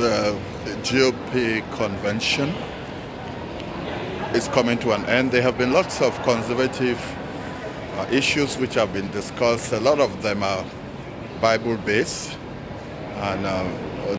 the GOP convention is coming to an end. There have been lots of conservative uh, issues which have been discussed. A lot of them are Bible based, and uh,